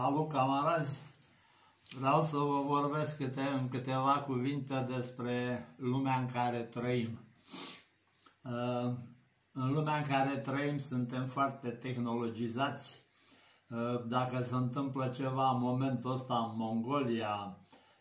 Salut, camarazi! Vreau să vă vorbesc câte, în câteva cuvinte despre lumea în care trăim. Uh, în lumea în care trăim suntem foarte tehnologizați. Uh, dacă se întâmplă ceva în momentul ăsta în Mongolia,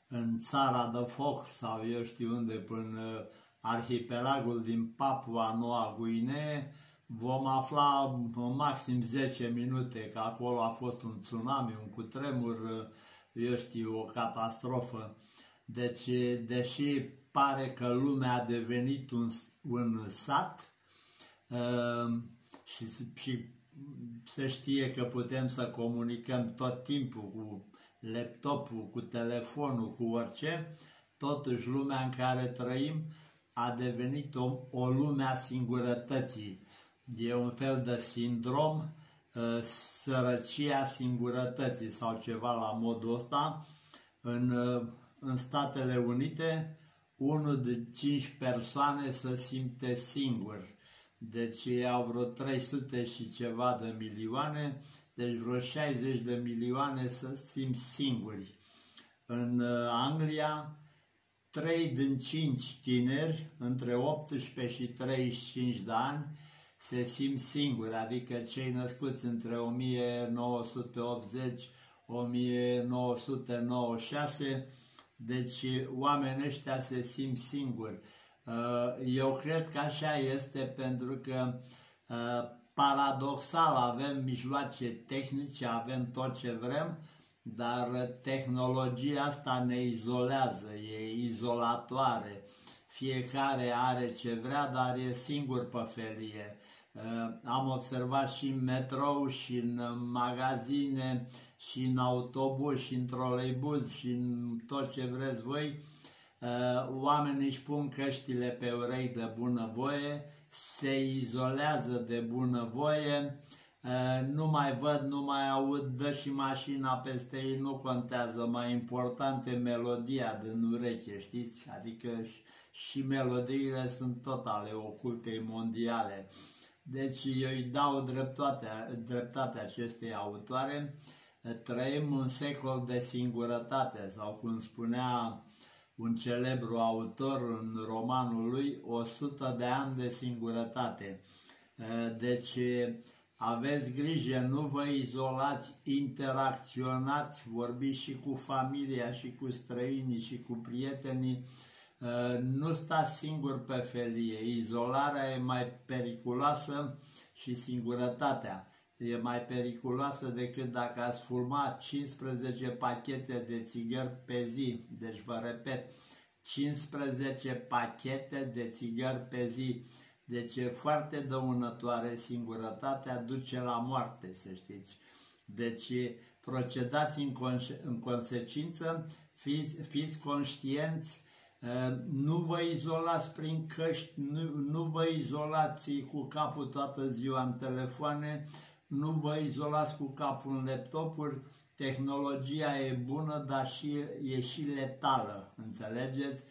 în țara de foc sau eu știu unde, până arhipelagul din Papua Noua Guinee, vom afla în maxim 10 minute că acolo a fost un tsunami, un cutremur, eu știu, o catastrofă. Deci, deși pare că lumea a devenit un, un sat uh, și, și se știe că putem să comunicăm tot timpul cu laptopul, cu telefonul, cu orice, totuși lumea în care trăim a devenit o, o lume a singurătății e un fel de sindrom, uh, sărăcia singurătății sau ceva la modul ăsta. În, uh, în Statele Unite, unul de cinci persoane se simte singur. Deci ei au vreo 300 și ceva de milioane, deci vreo 60 de milioane să simt singuri. În uh, Anglia, 3 din 5 tineri între 18 și 35 de ani se simt singuri, adică cei născuți între 1980-1996, deci oamenii ăștia se simt singuri. Uh, eu cred că așa este pentru că uh, paradoxal avem mijloace tehnice, avem tot ce vrem, dar tehnologia asta ne izolează, e izolatoare. Fiecare are ce vrea, dar e singur pe felie. Uh, am observat și în metrou, și în magazine, și în autobuz, și în troleibuz, și în tot ce vreți voi, uh, oamenii își pun căștile pe urei de bunăvoie, se izolează de bunăvoie, uh, nu mai văd, nu mai aud, dă și mașina peste ei, nu contează, mai important e melodia din ureche, știți? Adică și, și melodiile sunt totale oculte mondiale. Deci eu îi dau dreptatea, dreptatea acestei autoare. Trăim un secol de singurătate sau cum spunea un celebru autor în romanul lui, 100 de ani de singurătate. Deci aveți grijă, nu vă izolați, interacționați, vorbiți și cu familia, și cu străinii, și cu prietenii, Uh, nu stați singur pe felie. Izolarea e mai periculoasă și singurătatea e mai periculoasă decât dacă ați fuma 15 pachete de țigări pe zi. Deci vă repet, 15 pachete de țigări pe zi. Deci e foarte dăunătoare, singurătatea duce la moarte, să știți. Deci procedați în, conse în consecință, fiți, fiți conștienți Ehm, nu vă izolați prin căști, nu, nu vă izolați cu capul toată ziua în telefoane, nu vă izolați cu capul în laptopuri, tehnologia e bună, dar și, e și letală, înțelegeți?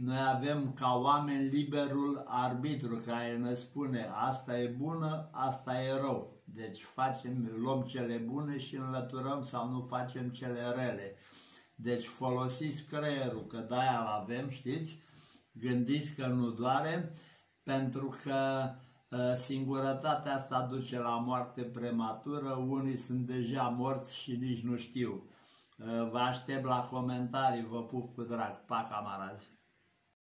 Ehm, noi avem ca oameni liberul arbitru care ne spune asta e bună, asta e rău. Deci facem, luăm cele bune și înlăturăm sau nu facem cele rele. Deci folosiți creierul, că de-aia avem, știți? Gândiți că nu doare, pentru că ă, singurătatea asta duce la moarte prematură, unii sunt deja morți și nici nu știu. Ă, vă aștept la comentarii, vă pup cu drag. Pa, camarazi!